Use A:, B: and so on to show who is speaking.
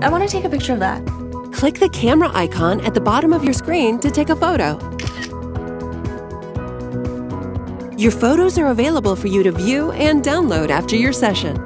A: I want to take a picture of that.
B: Click the camera icon at the bottom of your screen to take a photo. Your photos are available for you to view and download after your session.